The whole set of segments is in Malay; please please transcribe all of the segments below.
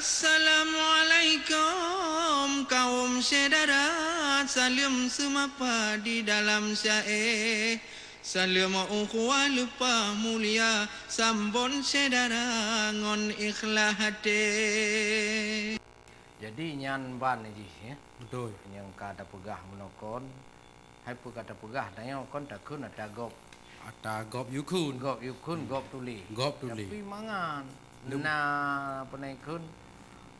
Assalamualaikum kaum saudara Salam semapa di dalam syair Salam ukhuwah lupa mulia Sambon saudara ngon ikhlas hati Jadi nyan ban ni ji ya. Betul. Yang kata pegah menokon. Hai pu kata pegah dan yang kon tak ada gop. Ata gop you kun. Gop you kun gop tuli. Gop tuli. Tapi mangan. Nah, kun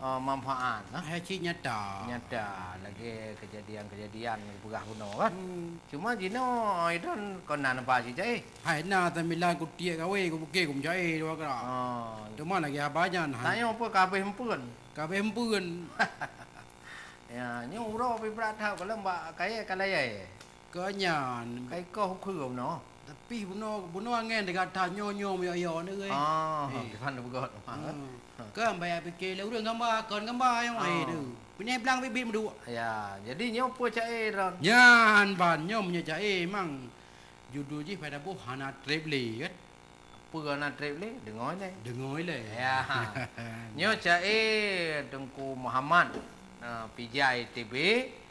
uh, manfaat nah. Hai cik nyata. Nyata lagi kejadian-kejadian pegah kuno kan. Hmm. Cuma jino idan kon nan apa sih cai? Hai na ta mila ku tiek kawe ku buke ku mjai dua kra. Oh. Tu mana lagi abajan han. Tanya apa kabeh hempun. Kabe empeun. Ya, nyu ro pi berat hau kalau mbak kaya kalaya. Kenyan. Kai ko khum no. Tapi buno buno angen dekat ta nyo nyo yo yo ni oi. Oh, Eh. mana bugot. Ke ambai fikir le urang gambar kon gambar yang ai tu. Pini belang bibit medu. Ya, jadi nyo apa cai ron? Nyan ban nyom nya jae mang. Judul ji pada bu hana travel kan. Apa nak trip le? Dengar ni. Dengoi le. Ya. Nyo cai Tengku Muhammad. Uh, Pijai TB,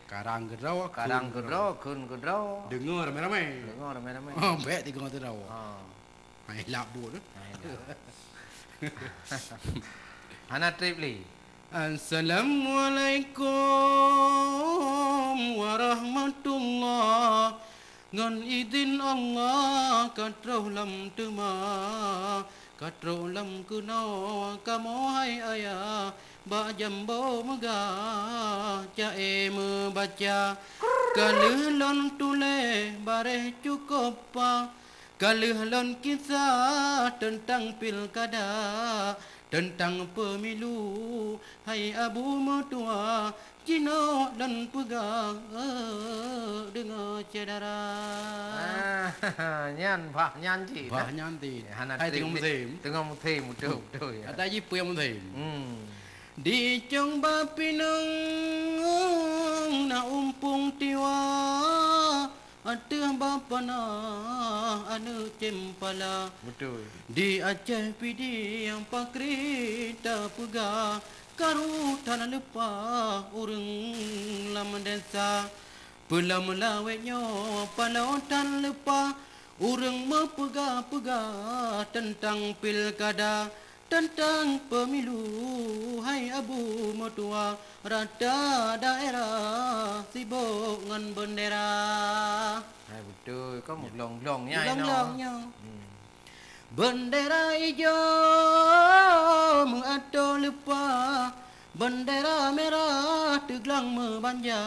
Karang gerau. Karang Gedro, Kun Gedro. Dengar ramai-ramai. Dengar ramai-ramai. Oh, baik tiga tu dah. Ha. Hai lap bu tu. Hana trip le. Assalamualaikum warahmatullah Ngan izin Allah katrau lam tuma Katrau lam kuno kamu hai ayah Ba jambo mega Cae membaca Kalih lon tule bare cukup pa Kalih lon kisah tentang pilkada tentang pemilu Hai Abu Mertua Cino dan pegang Dengar cedera Ah, nyan pak nyan ji. Wah nyanti Hana Hai tengok musim Tengok musim betul betul ya. Ada je yang musim Hmm. Di Chong Ba Pinang Na umpung tiwa Ada bapa na Anu cempala Betul. Di Aceh pidi yang pakri tak pega Karu tanah urang lama desa. Pula melawetnya palau tan lepa Urang mepega-pega tentang pilkada Tentang pemilu Hai Abu Mertua Rada daerah sibuk dengan bendera Hai betul. Kau melong-long nya ino. Ulang-ulangnya Hmm. Bendera hijau mengatur lupa Bendera merah teglang membanja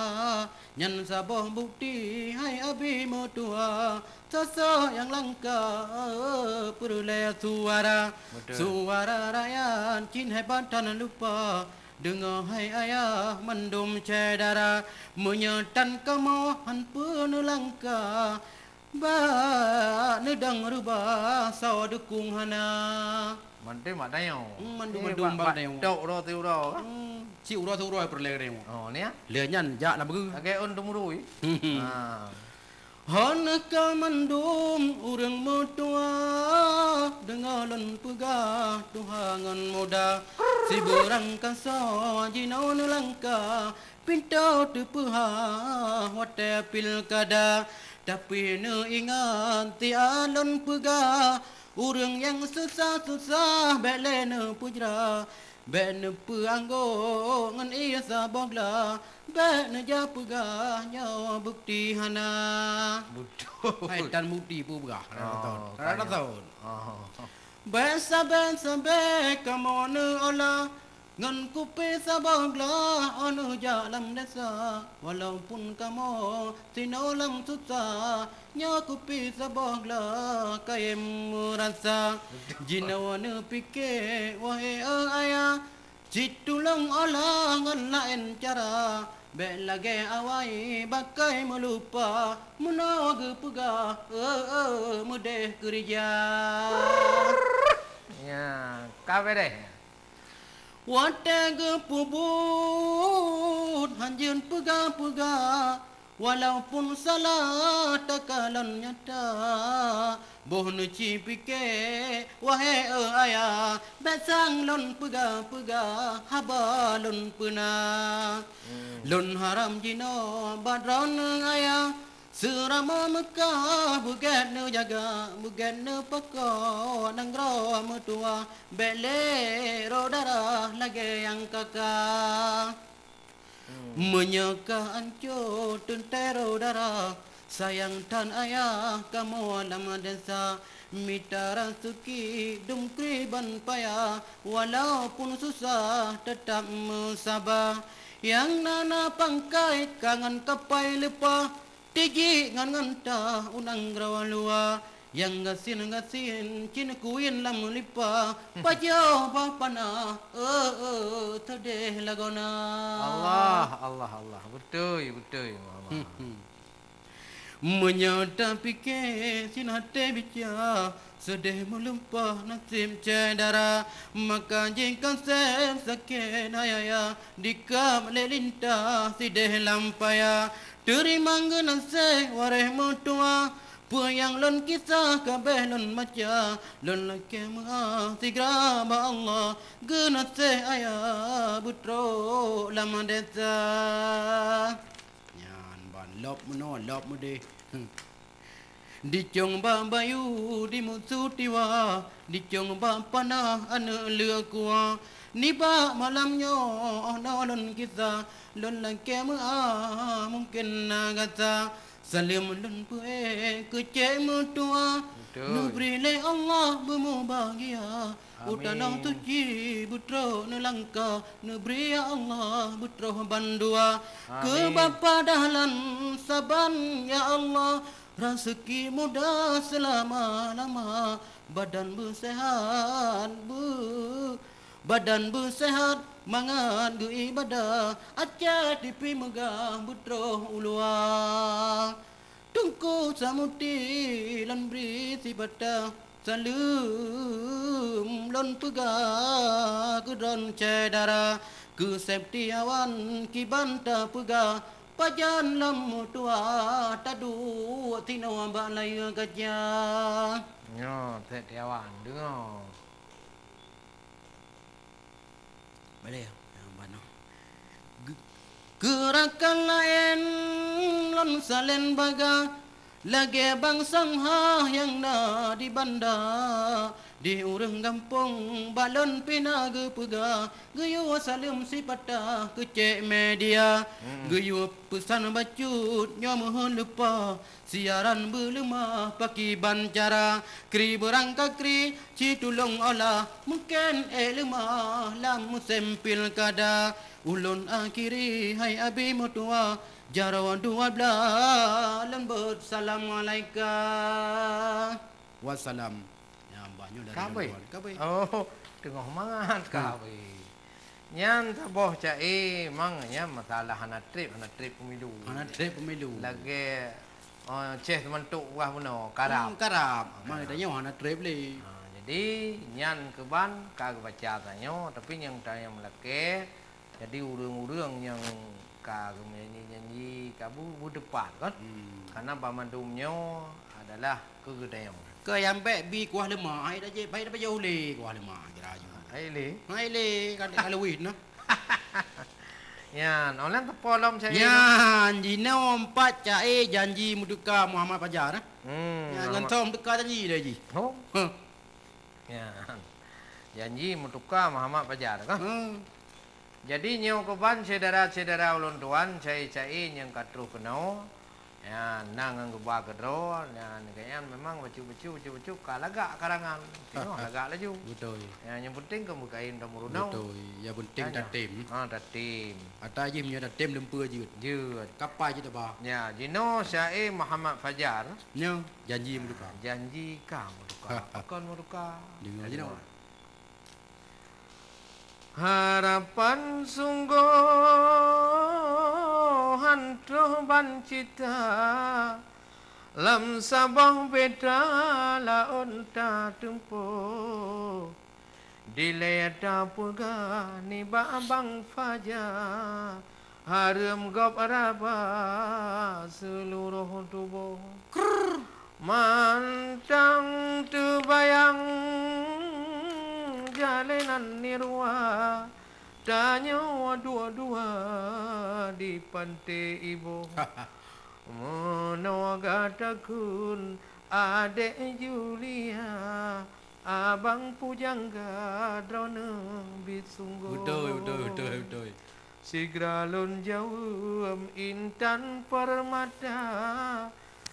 Nyan sabah bukti hai abi mertua Sosok yang langka peroleh suara. Betul. Suara rakyat cin hebat tanah lupa. Dengar hai ayah mendum cedara. Menyetan kemohan penuh langka Ba nedang rubah saw dukung hana. Mante mak dayo. Mandu mandum bang dayo. Dok ro tu ro. Hmm, si uro tu uro perle demo. Oh ni ah. Le nyan ja la begu. Agak on tu murui. Hmm. Ha. Hana ka mandum urang motua dengalan pega tuhangan muda si berang kasa jinau nelangka pintu tu puha wate pilkada tapi ne ingat ti alon pega urang yang susah-susah bele ne pujra. Ben peanggo ngan ia sabogla Ben ja pegahnya bukti hana. Betul. Hai tan bukti pu begah Oh, Rata tahun. Oh. Besa ben sambe kamone ola Ngan kupi sabogla onu jalan desa. Walaupun kamu sinolang susah Nya kupi sabogla kayem merasa. Jinawana pikir wahai ayah Situlang olah ngan lain cara. Bek lagi awai bakai melupa Menaga pegah eh, eh, Mudeh kerja. Ya, kabe deh. Wataga pubut Hanjun pegah-pegah Walaupun salah takalan nyata. Boh nu ci pike wahai e ayah besang lon pega haba lon puna. Lon haram jino badron ayah Serama Mekah bukan nu jaga bukan nu pokok nang ro mutua bele rodara lagi yang kakak. Menyeka ancur tentero darah Sayang dan ayah kamu alam desa Mitara suki dumkri ban payah Walaupun susah tetap mensabar Yang nana pangkai kangen kapai lepa Tiji ngan nganta unang rawalua yang gasin gasin cin kuin lam lipa pajo bapana eh eh tade lagona Allah, Allah, Allah. Betul, betul. Mama. Hmm. Menyata fikir sinate bicara Sedih melumpah nasib cedera Maka jika sem sakit ayaya Dika melintah sidih lampaya Terima genase wareh mutua. Pua yang lon kisah kabeh lon maca Lon laki tigra ba Allah. Genase ayah butro lama desa. Nyan ban lop meno lop mu de. Hmm. Di chong ba bayu di musu tiwa. Di chong ba pana ane lừa kuwa ni ba malam nyo kita lon la ke mu a mungkin na gata salim lon pu e ke mu tua. Betul. nu beri le Allah bemu bahagia. Amin. Utanang tuji butro nu langka nu beri ya Allah butro bandua. Ke bapa dahlan saban ya Allah. Rezeki muda selama-lama. Badan bersehat bu badan bersehat mangat gu ibadah aja tipi megah butro ulua tungku samuti lan beri sibata salum lon pega ku don cedara. Ku septiawan ki banta pega pajan lam tua tadu tino balai gajah. Nyo, tak tiawan dengar. Boleh yang mana? Gerakan lain lon salen baga lagi bang sangha yang na di banda di urang kampung balon pinaga pega. Gayu salim si pata kecek media. Gayu pesan bacut nyamoh lupa. Siaran berlemah paki bancara. Kri berangka kri ci tulung olah mungkin elma lam sempil kada. Ulun akhiri hai abi mutua jarawan dua belah lembut assalamualaikum wassalam banyak dari Kabe. luar. kabe Oh, tengah mangat kabe. Nyan taboh cai mang nya masalah hana trip hana trip pemilu. anak trip pemilu lagi oh, ceh teman tuk wah puno karap. Hmm, karap mana tanya anak trip le Ha, jadi nyan keban kag baca tanyo tapi yang tanya melake jadi urang-urang yang kag menyanyi-nyanyi kabu bu depan kan hmm. karena pamandumnyo adalah kegedayang. Ke yang baik bi kuah lemah ai dah je baik dah jauh le kuah lemah kira ju Aile. ai le kan Halloween nah Yan, orang tepolom saya. Janji no empat cai janji muduka Muhammad Fajar nah. Hmm. Ya ngan tom dekat janji dah ji. Oh, yan. Janji mutuka Muhammad Pajar kan? Ha. Jadi nyo keban saudara-saudara ulun tuan cai-cai yang katru kenau. Ya, nang ang geba kedro, dan kayan memang bacu-bacu bacu-bacu kalagak karangan. Tengok lagak laju. Betul. Ya, yang penting kamu kain tamu runau. Betul. Ya penting dah tim. Ah, datim. Ata je punya dah tim lempur je. Jut. Kapai je tak bah. Ya, jino syai Muhammad Fajar. Nya janji muduka. Janji kamu mutuka. Akan mutuka. Dengar je nak. Harapan sungguh hantu bancita Lam sabah beda laun ta tempo Dilaya dapurga ni babang faja Harum gop raba seluruh tubuh. Mantang terbayang jalanan nirwa Tanya dua-dua di pantai ibu. Menawagatakun adik Julia Abang pujangga drone bisungguh. Betul, betul, betul, betul. Sigralun jauh intan permata.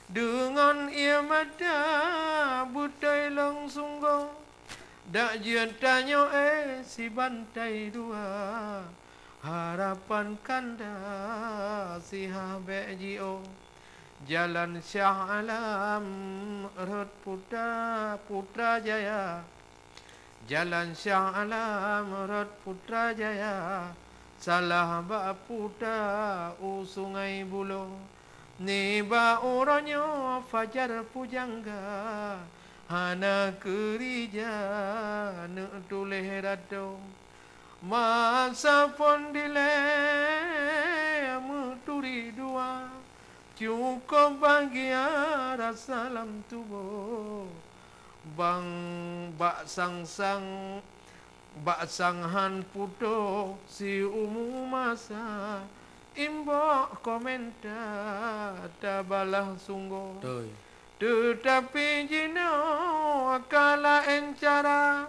Dengan ia mata butai long sungguh Dak jian tanya eh si bantai dua Harapan kanda si habek jio? Jalan Syah Alam Rot Putra Putra Jaya. Jalan Syah Alam Rot Putra Jaya Salah ba putra u sungai bulo Ni ba oranyo fajar pujangga Hana kerija ne tuleh rado Masa pon dile muturi dua. Cukup bahagia rasa dalam tubuh. Bang bak sang sang bak sang han puto si umu masa. Imbok komentar tabalah sungguh. Betul. Tetapi jino kala encara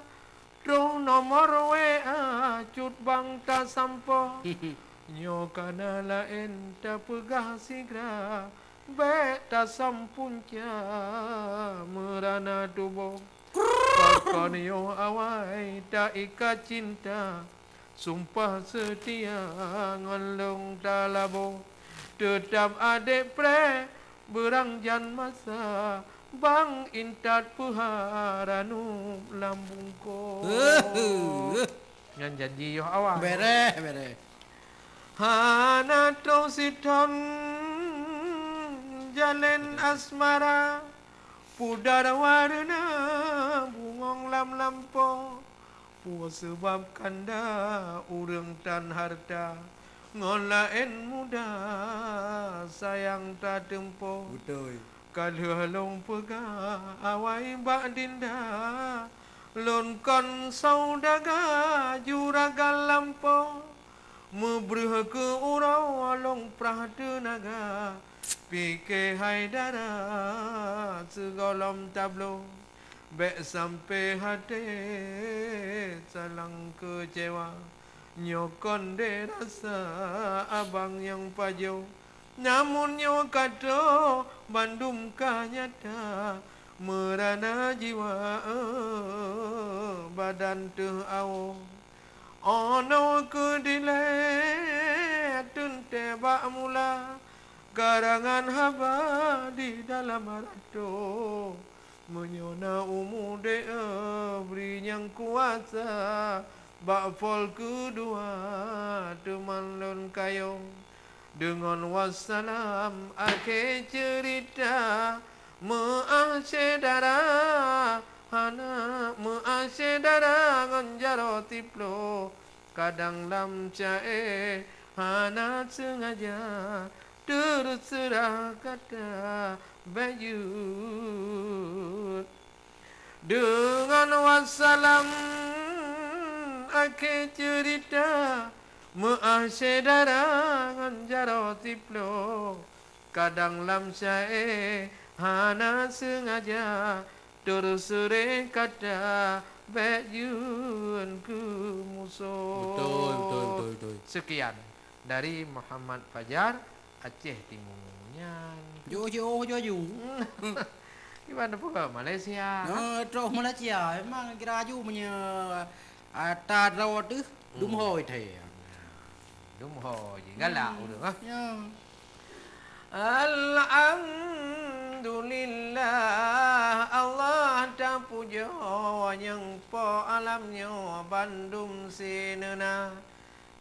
Dong nomor WA cut bang ta sampo. Nyo kana lain ta pegah sigra Bek ta sampunca merana tubuh Pakon yo awai ta ikat cinta Sumpah setia ngelong ta labo. Tetap adik pre berang jan masa Bang intat puharanu lambung ko. Yang janji yo awak. Bere, bere. Hana to siton jalen asmara Pudar warna bungong lam lampo. Pu sebab kanda urang tan harta Ngolain muda sayang tak tempo Betul. Kalau long pega awai bak dinda. Lon kon saudaga juraga lampo Mebrah ke urau along prah tenaga. Pike haidara segolom tablo Bek sampai hati salang kecewa Nyokon de rasa abang yang pajo Namun nyo kata Bandung kanyata. Merana jiwa badan tu awo Ono ke dile tun mula. Karangan haba di dalam rato. Menyona umude beri yang kuasa Bak fol kedua teman lon kayo Dengan wassalam akhir cerita Mengasyedara Hana mengasyedara Nganjaro tiplo. Kadang lam cae Hana sengaja Terus serah kata Bayut Dengan wassalam Akhir cerita. Mengasyedara Nganjaro tiplo Kadang lam cae Hana sengaja. Terus sore kata Bayun ku musuh. Betul, betul, betul, betul. Sekian dari Muhammad Fajar Aceh Timurnya Jo, jo, jo, jo. Gimana pula? Malaysia? Nah, terus Malaysia. Memang kira ju punya ata rawat tu dum hoi the. Đúng rồi, gì galak được á Ya. Alhamdulillah Allah tak puja yang po alamnya bandum sinena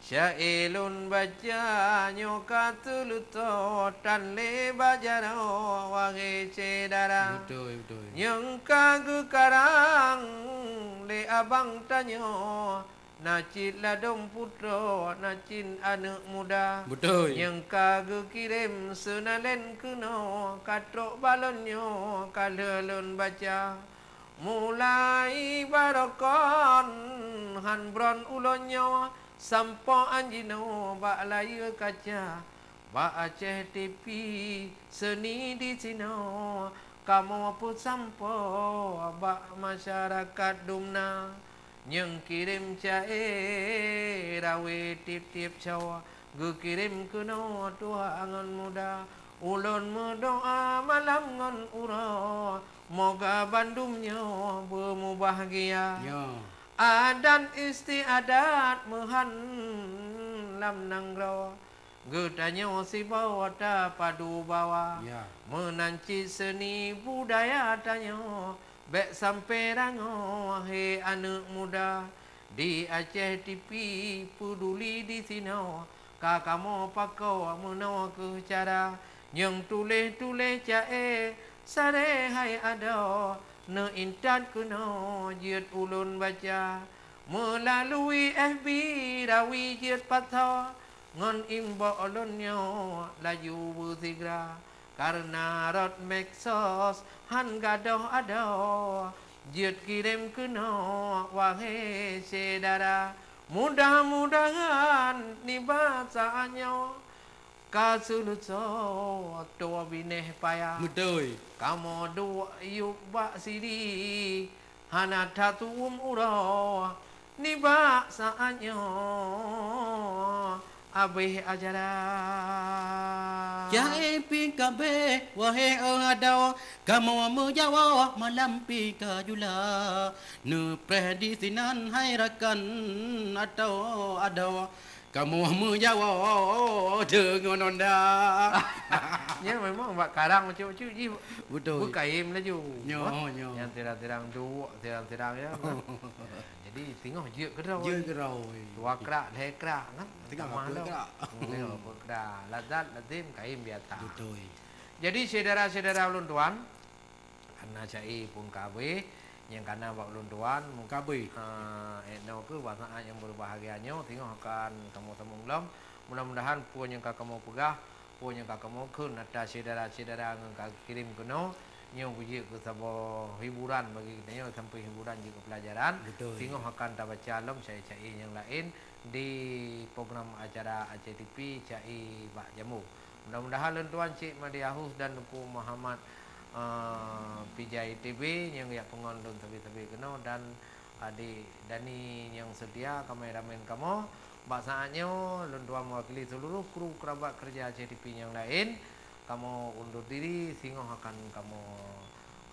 Syailun baca nyoka tuluto tan le bajaro wage cedara Betul, betul. Yang kagu karang le abang tanyo Nacit ladong putra, nacin anak muda. Betul. Yang kagu kirim senalen kena, katrok balonnya kalelun baca. Mulai barokon han bron ulonyo sampo anjino bak laya kaca. Bak Aceh TV seni di sino kamu pun sampo bak masyarakat dumna. Nhưng kirim cae rawe tip-tip cawa Gu kirim kuno tua angon muda Ulun berdoa malam ngon ura Moga Bandungnya bermu bahagia Ya. Adat istiadat mehan lam nanggro Gedanya si bawa ta padu bawa. Ya. Menanci seni budaya tanya Bek sampai rango he anak muda. Di Aceh TV peduli di sini Kakak mau pakau menawa ke cara. Yang tulis-tulis cae Sare hai ada Ne intan kena jiat ulun baca. Melalui FB rawi jiat patah Ngon imba ulunnya laju bersigra karena rot meksos han gadoh ado Jiut kirim kena wahai saudara Mudah-mudahan ni bacaannya Kasulut so tua bineh payah Betul. Kamu dua yuk bak sidi Hana tatu um uro Ni bak saatnya Abih ajaran Ya pi kabe wahai ada kamu menjawab malam pi kajula ne predisinan hai rakan atau ada kamu menjawab dengan onda Ya memang buat karang macam-macam je betul. Berkaim laju Nyo, Ha? nyo. Yang tirang-tirang dua Tirang-tirang ya. Jadi tengok je ke dah je gerau Dua kerak, leh kerak kan? Tengok apa tau. kerak. Tengok apa kerak. Lazat, lazim, kaim biasa. Betul. Jadi saudara-saudara ulun tuan Karena cai pun kabe Yang karena buat ulun tuan Mungkin kabe uh, Etno ke bahasaan yang berbahagianya Tengok akan kamu temu belum. Mudah-mudahan pun yang kamu pegah Pun yang kamu kun Ada saudara-saudara yang kamu kirim kena. Yang puji ke sebuah hiburan bagi kita. Yang sampai hiburan juga pelajaran. Betul. Tengok akan tak baca alam Cai-cai yang lain. Di program acara Aceh TV Cai Bak Jamu. Mudah-mudahan lentuan Cik Madi Ahus dan Tuku Muhammad uh, PJI TV yang ya pengondon tepi-tepi kena dan adik Dani yang sedia kameramen kamu. Bak saatnya lentuan mewakili seluruh kru kerabat kerja TV yang lain. Kamu undur diri sehingga akan kamu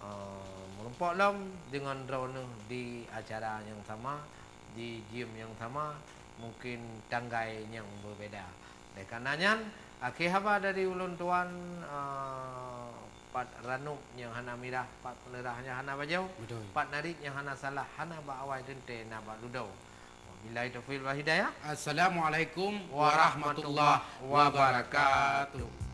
uh, melompat lam dengan drone di acara yang sama di gym yang sama. Mungkin tanggai yang berbeza. Oleh karenanya akhir haba dari ulun tuan uh, pat ranuk yang hana mirah pat penerahnya hana bajau. Betul. Pat narik yang hana salah hana ba awai dente na ba ludau. Wabillahi taufiq wal hidayah. Assalamualaikum warahmatullahi wabarakatuh